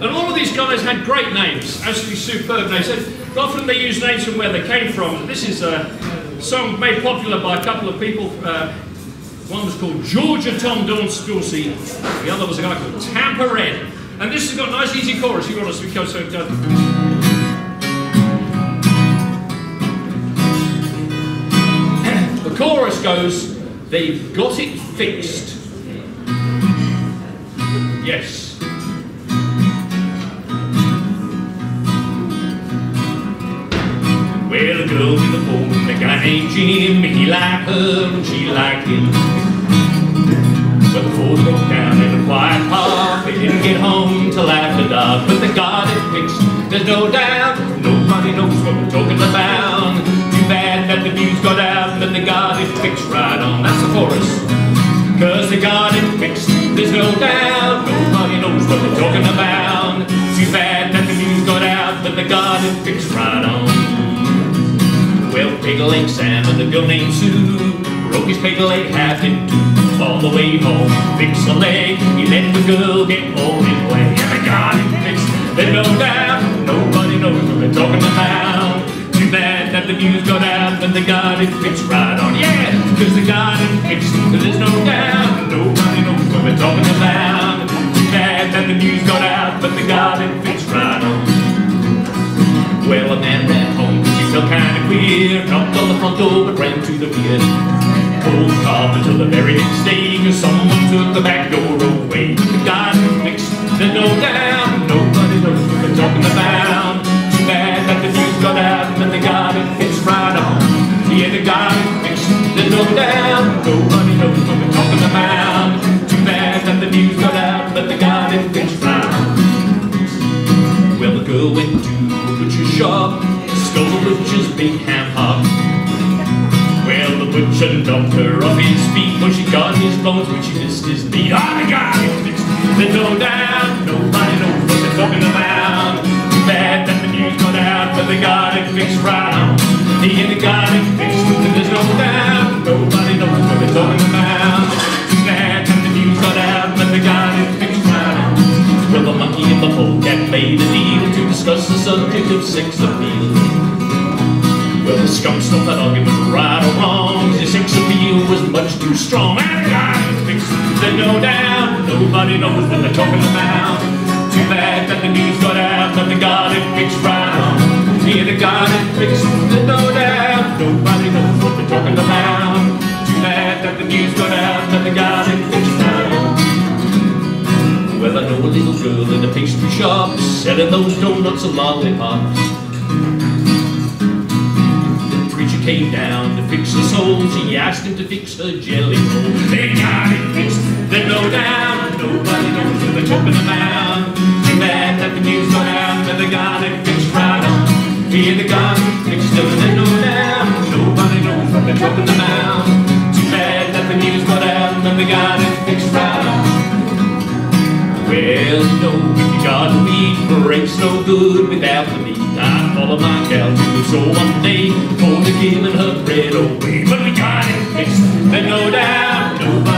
And all of these guys had great names, absolutely superb names. And often they use names from where they came from. This is a song made popular by a couple of people. Uh, one was called Georgia Tom Dorsey, the other was a guy called Tampa Red. And this has got a nice easy chorus. You want us to go so does. The chorus goes, they've got it fixed. Yes. Named Jim, he liked her and she liked him. But the phone broke down in a quiet park, they didn't get home till after dark. But they got it fixed, there's no doubt, nobody knows what we're talking about. Too bad that the news got out, but they got it fixed right on. That's the chorus. Cause they got it fixed, there's no doubt, nobody knows what we're talking about. Too bad that the news got out, but they got it fixed right on. Pig Leg Sam and a girl named Sue broke his pig leg half in two. All the way home, fix the leg, he let the girl get all in way. Yeah, they got it fixed, there's no doubt, nobody knows what they're talking about. Too bad that the news got out, but they got it fixed right on. Yeah, cause they kinda Knocked on the front door but ran to the Pulled the car until the very next day Cause someone took the back door away. The guy fixed, there's no doubt Nobody knows what they're talking about. Too bad that the news got out But they got it fixed right on. Yeah, got it fixed, there's no doubt Nobody knows what they're talking about. Too bad that the news got out But they got it fixed right on. Well, the girl went to a butcher's shop. the butcher's big ham hock. Well, the butcher knocked her off his feet when she got his bones when she missed his meat. Ah, the guy fixed. There's no doubt, nobody knows what they're talking about. Too bad that the news got out, but they got it fixed on. Yeah, they got it fixed, and there's no doubt, nobody knows what they're talking about. Too bad that the news got out, but they got it fixed round. Well, the monkey and the polecat made a deal to discuss the subject of sex appeal. Well, the scum stopped that argument right or wrong. The sex appeal was much too strong. And the guy fixed, there's no doubt, nobody knows what they're talking about. Too bad that the news got out, but they got it fixed. Yeah, they got it fixed, there's no doubt, nobody knows what they're talking about. Too bad that the news got out, but they got it fixed on. Well, I know a little girl in a pastry shop selling those donuts and lollipops. Came down to fix the soul. She asked him to fix her jelly roll. They got it fixed, there's no doubt. Nobody knows what they're talking about. Too bad that the news got out, but they got it fixed right on. Yeah, they got it fixed, there's no doubt. Nobody knows what they're talking about. Too bad that the news got out, but they got it fixed right on. Well, you know, if you got to eat, break's no good without the. I followed my cow to the store one day, told her giving her bread away. But we got it fixed, and no doubt, nobody